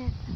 Yeah.